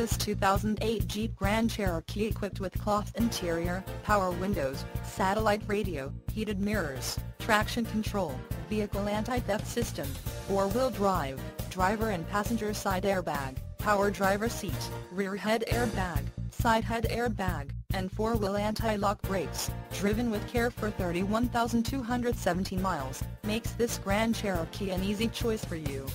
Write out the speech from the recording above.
This 2008 Jeep Grand Cherokee equipped with cloth interior, power windows, satellite radio, heated mirrors, traction control, vehicle anti-theft system, four-wheel drive, driver and passenger side airbag, power driver seat, rear head airbag, side head airbag, and four-wheel anti-lock brakes, driven with care for 31,217 miles, makes this Grand Cherokee an easy choice for you.